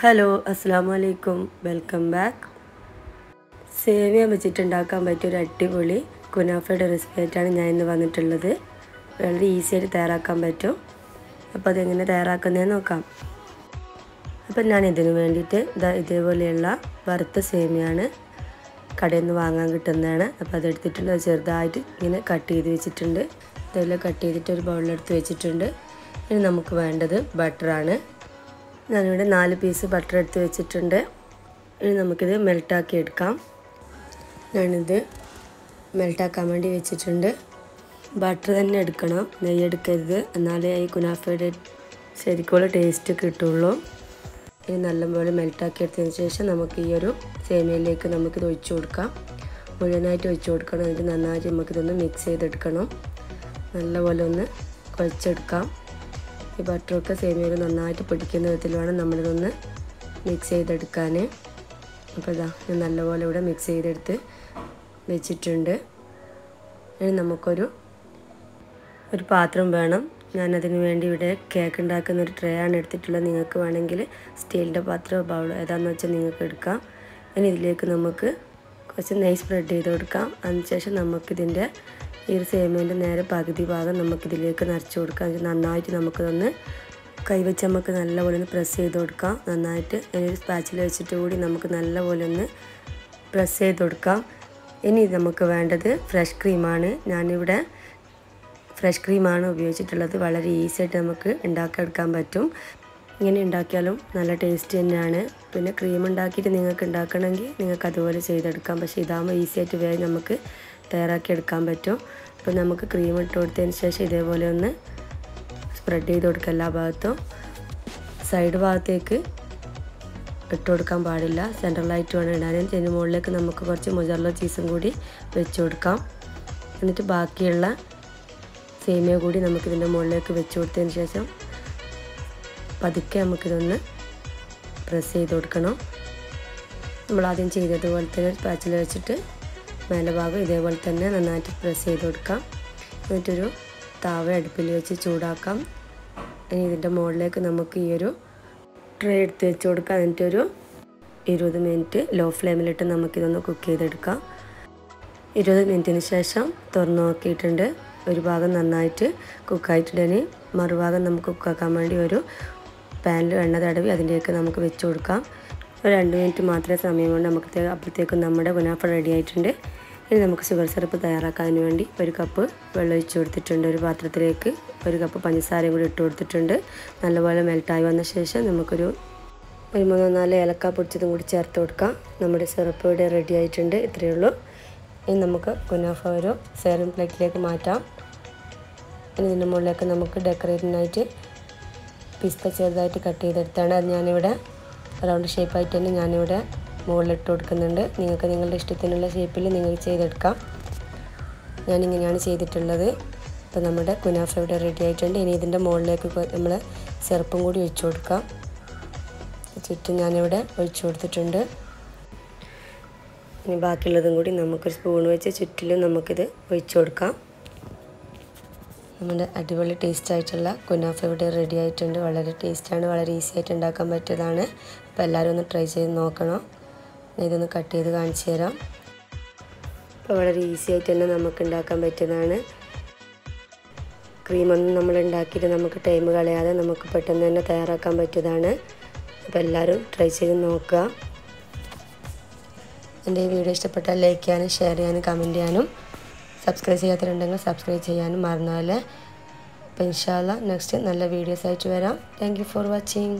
Hello അസ്സാം വലൈക്കും welcome back. സേമിയ വെച്ചിട്ടുണ്ടാക്കാൻ പറ്റിയ ഒരു അടിപൊളി കുനാഫയുടെ റെസിപ്പി ആയിട്ടാണ് ഞാൻ ഇന്ന് വന്നിട്ടുള്ളത്. വളരെ ഈസി ആയിട്ട് തയ്യാറാക്കാൻ പറ്റും. അപ്പോൾ അതെങ്ങനെ തയ്യാറാക്കുന്നതെന്ന് നോക്കാം. അപ്പം ഞാൻ ഇതിന് വേണ്ടിയിട്ട് ഇതാ ഇതേപോലെയുള്ള വറുത്ത സേമിയാണ് കടയിൽ നിന്ന് വാങ്ങാൻ കിട്ടുന്നതാണ്. അപ്പോൾ അതെടുത്തിട്ടുണ്ട്. അത് ചെറുതായിട്ട് ഇങ്ങനെ കട്ട് ചെയ്ത് വെച്ചിട്ടുണ്ട്. ഇതെല്ലാം കട്ട് ചെയ്തിട്ട് ഒരു ബൗളിലെടുത്ത് വെച്ചിട്ടുണ്ട്. ഇനി നമുക്ക് വേണ്ടത് ബട്ടറാണ് ഞാനിവിടെ നാല് പീസ് ബട്ടർ എടുത്ത് വെച്ചിട്ടുണ്ട്. ഇനി നമുക്കിത് മെൽട്ടാക്കി എടുക്കാം. ഞാനിത് മെൽട്ടാക്കാൻ വേണ്ടി വെച്ചിട്ടുണ്ട്. ബട്ടർ തന്നെ എടുക്കണം. നെയ്യ് എടുക്കരുത്. എന്നാലേ ഈ കുനാഫയുടെ ശരിക്കുള്ള ടേസ്റ്റ് കിട്ടുള്ളൂ. ഇനി നല്ലപോലെ മെൽട്ടാക്കി എടുത്തതിന് ശേഷം നമുക്ക് ഈ ഒരു സേമിയയിലേക്ക് നമുക്കിത് ഒഴിച്ചു കൊടുക്കാം. മുഴുവനായിട്ട് ഒഴിച്ചു കൊടുക്കണം. എന്നിട്ട് നന്നായിട്ട് നമുക്കിതൊന്ന് മിക്സ് ചെയ്തെടുക്കണം. നല്ലപോലെ ഒന്ന് കുഴച്ചെടുക്കാം. ഈ ബട്ടറൊക്കെ സേമിയയിൽ നന്നായിട്ട് പിടിക്കുന്ന വിധത്തിൽ വേണം നമ്മളിതൊന്ന് മിക്സ് ചെയ്തെടുക്കാൻ അപ്പോൾ ഇതാ ഞാൻ നല്ലപോലെ ഇവിടെ മിക്സ് ചെയ്തെടുത്ത് വെച്ചിട്ടുണ്ട്. ഇനി നമുക്കൊരു ഒരു പാത്രം വേണം. ഞാനതിന് വേണ്ടി ഇവിടെ കേക്ക് ഉണ്ടാക്കുന്ന ഒരു ട്രേ ആണ് എടുത്തിട്ടുള്ളത്. നിങ്ങൾക്ക് വേണമെങ്കിൽ സ്റ്റീലിന്റെ പാത്രം ബൗൾ ഏതാണെന്ന് വെച്ചാൽ നിങ്ങൾക്ക് എടുക്കാം. ഇനി ഇതിലേക്ക് നമുക്ക് കുറച്ച് നെയ് സ്പ്രെഡ് ചെയ്ത് കൊടുക്കാം. അതിനുശേഷം നമുക്കിതിന്റെ ഈ ഒരു സേമിയന്റെ നേരെ പകുതി ഭാഗം നമുക്കിതിലേക്ക് നിറച്ച് കൊടുക്കാം. നന്നായിട്ട് നമുക്കിതൊന്ന് കൈവച്ച് നമുക്ക് നല്ലപോലെ ഒന്ന് പ്രസ് ചെയ്ത് കൊടുക്കാം. നന്നായിട്ട് ഇനി സ്പാച്ചിൽ വെച്ചിട്ട് കൂടി നമുക്ക് നല്ലപോലെ ഒന്ന് പ്രസ് ചെയ്ത് കൊടുക്കാം. ഇനി നമുക്ക് വേണ്ടത് ഫ്രഷ് ക്രീമാണ് ഞാനിവിടെ ഫ്രഷ് ക്രീമാണ് ഉപയോഗിച്ചിട്ടുള്ളത്. വളരെ ഈസി ആയിട്ട് നമുക്ക് ഉണ്ടാക്കിയെടുക്കാൻ പറ്റും. ഇങ്ങനെ ഉണ്ടാക്കിയാലും നല്ല ടേസ്റ്റ് തന്നെയാണ്. പിന്നെ ക്രീം ഉണ്ടാക്കിയിട്ട് നിങ്ങൾക്ക് ഉണ്ടാക്കണമെങ്കിൽ നിങ്ങൾക്ക് അതുപോലെ ചെയ്തെടുക്കാം. പക്ഷേ ഇതാകുമ്പോൾ ഈസി ആയിട്ട് വേഗം നമുക്ക് തയ്യാറാക്കി എടുക്കാൻ പറ്റും. അപ്പോൾ നമുക്ക് ക്രീം ഇട്ട് കൊടുത്തതിന് ശേഷം ഇതേപോലെ ഒന്ന് സ്പ്രെഡ് ചെയ്ത് കൊടുക്കുക എല്ലാ ഭാഗത്തും. സൈഡ് ഭാഗത്തേക്ക് ഇട്ട് കൊടുക്കാൻ പാടില്ല. സെൻട്രലായിട്ട് വേണം ഇടാനും ഇതിന് മുകളിലേക്ക് നമുക്ക് കുറച്ച് മൊജാർലോ ചീസും കൂടി വെച്ച് കൊടുക്കാം. എന്നിട്ട് ബാക്കിയുള്ള സേമിയ കൂടി നമുക്കിതിന്റെ മുകളിലേക്ക് വെച്ച് കൊടുത്തതിന് ശേഷം പതുക്കെ നമുക്കിതൊന്ന് പ്രസ് ചെയ്ത് കൊടുക്കണം. നമ്മൾ ആദ്യം ചെയ്തതുപോലെ തന്നെ പാച്ചിൽ വെച്ചിട്ട് മേലെ ഭാഗം ഇതേപോലെ തന്നെ നന്നായിട്ട് പ്രസ് ചെയ്ത് കൊടുക്കാം. എന്നിട്ടൊരു താവ അടുപ്പിൽ വെച്ച് ചൂടാക്കാം. ഇനി ഇതിന്റെ മുകളിലേക്ക് നമുക്ക് ഈ ഒരു ട്രേ എടുത്ത് വെച്ച് കൊടുക്കാം. എന്നിട്ടൊരു ഇരുപത് മിനിറ്റ് ലോ ഫ്ലെയിമിലിട്ട് നമുക്കിതൊന്ന് കുക്ക് ചെയ്തെടുക്കാം. ഇരുപത് മിനിറ്റിന് ശേഷം തുറന്നു നോക്കിയിട്ടുണ്ട്. ഒരു ഭാഗം നന്നായിട്ട് കുക്കായിട്ടുണ്ട് ഇനി മറുഭാഗം നമുക്ക് കുക്കാക്കാൻ വേണ്ടി ഒരു പാനിൽ എണ്ണ തടവി അതിലേക്ക് നമുക്ക് വെച്ച് കൊടുക്കാം. ഒരു രണ്ട് മിനിറ്റ് മാത്രമേ സമയം കൊണ്ട് നമുക്ക് അപ്പോഴത്തേക്കും നമ്മുടെ ഗുനാഫ റെഡി ആയിട്ടുണ്ട്. ഇനി നമുക്ക് ഷുഗർ സിറപ്പ് തയ്യാറാക്കാൻ വേണ്ടി ഒരു കപ്പ് വെള്ളം ഒഴിച്ചു കൊടുത്തിട്ടുണ്ട്. ഒരു പാത്രത്തിലേക്ക് ഒരു കപ്പ് പഞ്ചസാരയും കൂടി ഇട്ട് കൊടുത്തിട്ടുണ്ട്. നല്ലപോലെ മെൽട്ടായി വന്ന ശേഷം നമുക്കൊരു ഒരു മൂന്നോ നാല് ഏലക്ക പൊടിച്ചതും കൂടി ചേർത്ത് കൊടുക്കാം. നമ്മുടെ സിറപ്പ് ഇവിടെ റെഡി ആയിട്ടുണ്ട്. ഇത്രയേ ഉള്ളൂ. ഇനി നമുക്ക് കുനാഫ ഒരു സെറിം പ്ലേറ്റിലേക്ക് മാറ്റാം. ഇനി ഇതിന്റെ മുകളിലേക്ക് നമുക്ക് ഡെക്കറേറ്റിനായിട്ട് പിസ്ത ചെറുതായിട്ട് കട്ട് ചെയ്തെടുത്താണ്. അത് ഞാനിവിടെ റൗണ്ട് ഷേപ്പായിട്ട് തന്നെ ഞാനിവിടെ മുകളിലിട്ട് കൊടുക്കുന്നുണ്ട്. നിങ്ങൾക്ക് നിങ്ങളുടെ ഇഷ്ടത്തിനുള്ള ഷേപ്പിൽ നിങ്ങൾക്ക് ചെയ്തെടുക്കാം. ഞാനിങ്ങനെയാണ് ചെയ്തിട്ടുള്ളത്. അപ്പോൾ നമ്മുടെ കുനാഫ ഇവിടെ റെഡി ആയിട്ടുണ്ട്. ഇനി ഇതിന്റെ മുകളിലേക്ക് നമ്മൾ സിറപ്പും കൂടി ഒഴിച്ചു കൊടുക്കാം. ചുറ്റും ഞാനിവിടെ ഒഴിച്ചു കൊടുത്തിട്ടുണ്ട്. ഇനി ബാക്കിയുള്ളതും കൂടി നമുക്കൊരു സ്പൂൺ വെച്ച് ചുറ്റിലും നമുക്കിത് ഒഴിച്ചു കൊടുക്കാം. നമ്മുടെ അടിപൊളി ടേസ്റ്റ് ആയിട്ടുള്ള കുനാഫ ഇവിടെ റെഡി ആയിട്ടുണ്ട്. വളരെ ടേസ്റ്റാണ് വളരെ ഈസി ആയിട്ട് ഉണ്ടാക്കാൻ പറ്റിയതാണ്. അപ്പോൾ എല്ലാവരും ഒന്ന് ട്രൈ ചെയ്ത് നോക്കണം. ഇതൊന്ന് കട്ട് ചെയ്ത് കാണിച്ചു തരാം. അപ്പോൾ വളരെ ഈസി ആയിട്ട് തന്നെ നമുക്ക് ഉണ്ടാക്കാൻ പറ്റിയതാണ്. ക്രീമൊന്നും നമ്മൾ ഉണ്ടാക്കിയിട്ട് നമുക്ക് ടൈം കളയാതെ നമുക്ക് പെട്ടെന്ന് തന്നെ തയ്യാറാക്കാൻ പറ്റിയതാണ്. അപ്പോൾ എല്ലാവരും ട്രൈ ചെയ്ത് നോക്കുക. എന്റെ ഈ വീഡിയോ ഇഷ്ടപ്പെട്ടാൽ ലൈക്ക് ചെയ്യാനും ഷെയർ ചെയ്യാനും കമന്റ് ചെയ്യാനും. സബ്സ്ക്രൈബ് ചെയ്യാത്തവരുണ്ടെങ്കിൽ സബ്സ്ക്രൈബ് ചെയ്യാനും മറന്നാലേ. അപ്പം ഇൻഷാല്ല നെക്സ്റ്റ് നല്ല വീഡിയോസ് ആയിട്ട് വരാം. Thank for watching